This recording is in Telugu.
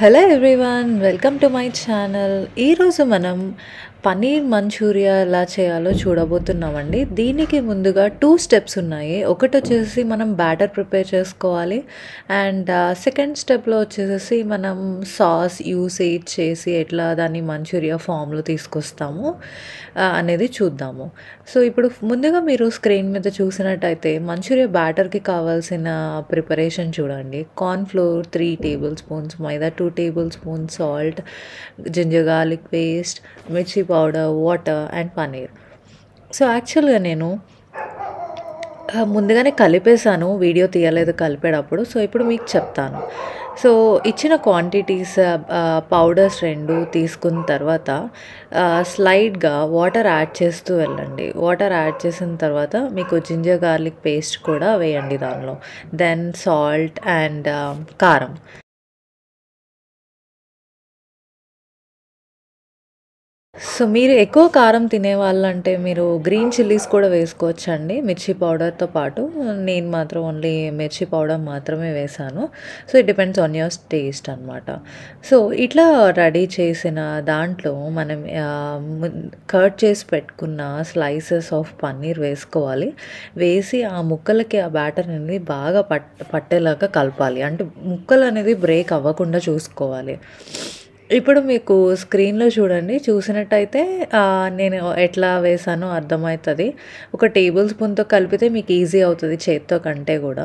Hello everyone welcome to my channel ఈరోజు మనం పనీర్ మంచూరియా ఎలా చేయాలో చూడబోతున్నామండి. దీనికి ముందుగా టూ స్టెప్స్ ఉన్నాయి. ఒకటి వచ్చేసి మనం బ్యాటర్ ప్రిపేర్ చేసుకోవాలి. అండ్ సెకండ్ స్టెప్లో వచ్చేసి మనం సాస్ యూసేజ్ చేసి ఎట్లా దాన్ని మంచూరియా ఫామ్లో తీసుకొస్తాము అనేది చూద్దాము. సో ఇప్పుడు ముందుగా మీరు స్క్రీన్ మీద చూసినట్టయితే మంచూరియా బ్యాటర్కి కావాల్సిన ప్రిపరేషన్ చూడండి. Corn flour three tablespoons maida two tablespoons salt ginger garlic paste mirchi powder water and paneer so యాక్చువల్గా నేను ముందుగానే కలిపేశాను వీడియో తీయలేదు కలిపేటప్పుడు. సో ఇప్పుడు మీకు చెప్తాను. సో ఇచ్చిన క్వాంటిటీస్ పౌడర్స్ రెండు తీసుకున్న తర్వాత స్లైడ్గా వాటర్ యాడ్ చేస్తూ వెళ్ళండి. వాటర్ యాడ్ చేసిన తర్వాత మీకు జింజర్ గార్లిక్ పేస్ట్ కూడా వేయండి దానిలో. దెన్ సాల్ట్ అండ్ కారం. సో మీరు ఎక్కువ కారం తినే వాళ్ళంటే మీరు గ్రీన్ చిల్లీస్ కూడా వేసుకోవచ్చండి మిర్చి పౌడర్తో పాటు. నేను మాత్రం ఓన్లీ మిర్చి పౌడర్ మాత్రమే వేసాను. So it depends on your taste అనమాట సో ఇట్లా రెడీ చేసిన దాంట్లో మనం కట్ చేసి పెట్టుకున్న స్లైసెస్ ఆఫ్ పన్నీర్ వేసుకోవాలి. వేసి ఆ ముక్కలకి ఆ బ్యాటర్ అనేది బాగా పట్ పట్టేలాగా కలపాలి. అంటే ముక్కలు అనేది బ్రేక్ అవ్వకుండా చూసుకోవాలి. ఇప్పుడు మీకు స్క్రీన్లో చూడండి చూసినట్టయితే నేను ఎట్లా వేసానో అర్థమవుతుంది. ఒక టేబుల్ స్పూన్తో కలిపితే మీకు ఈజీ అవుతుంది చేత్తో కంటే కూడా.